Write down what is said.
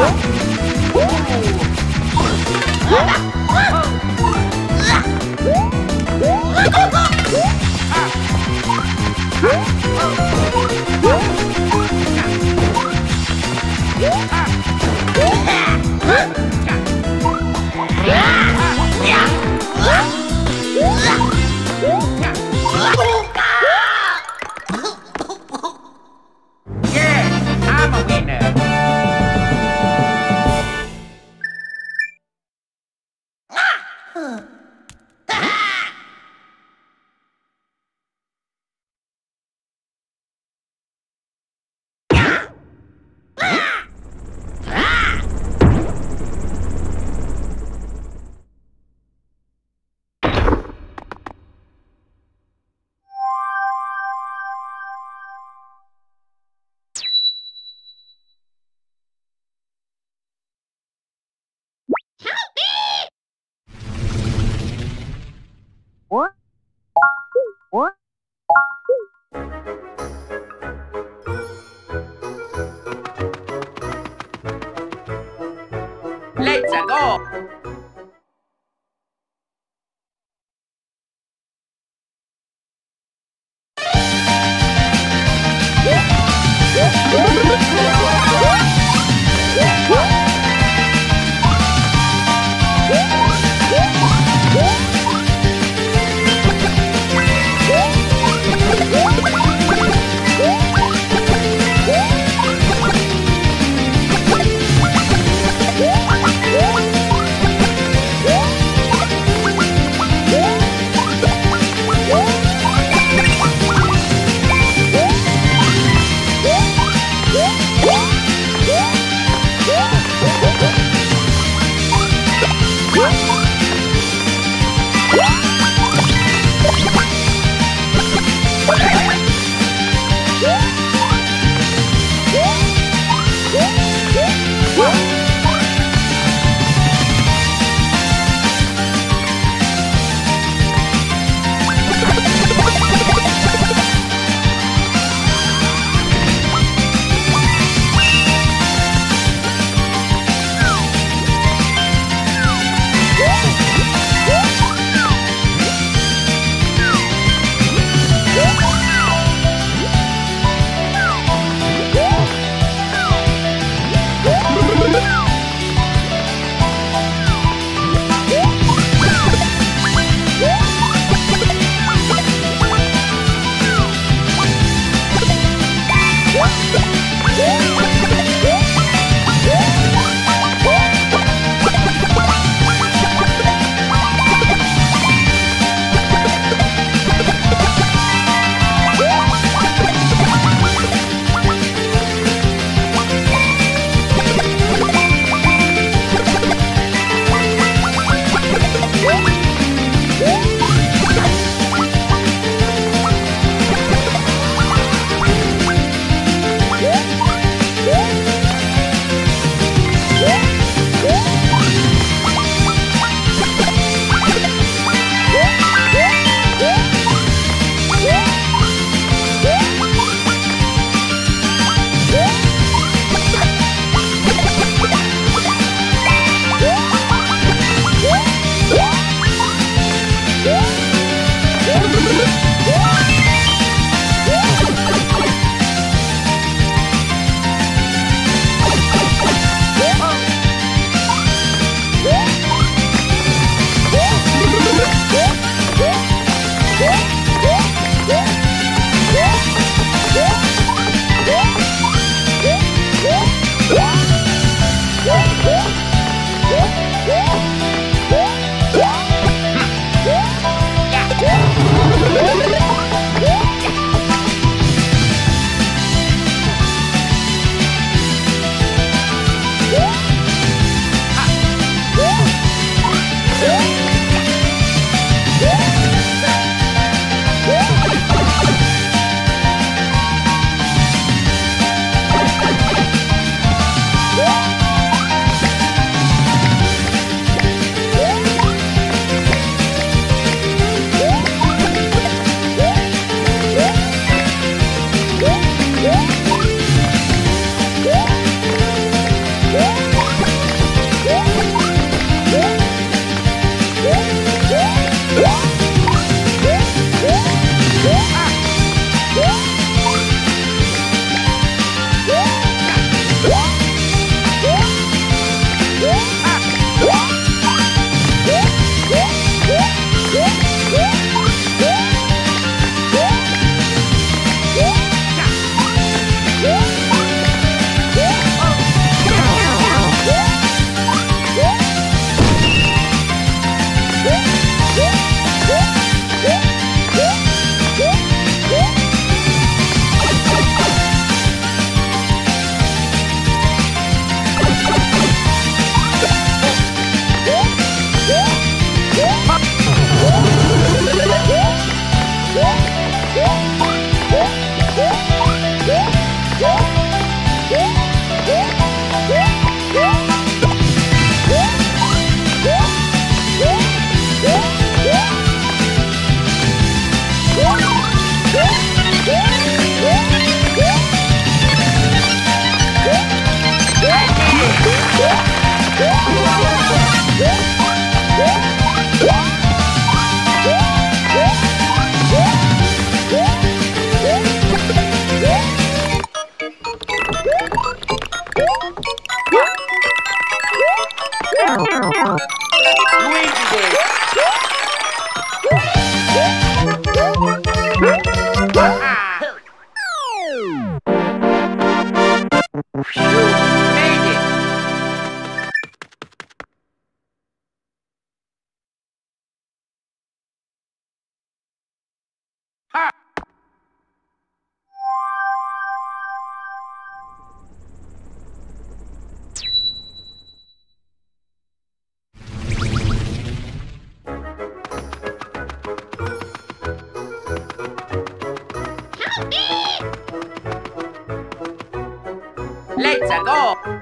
어? Sẽ. let's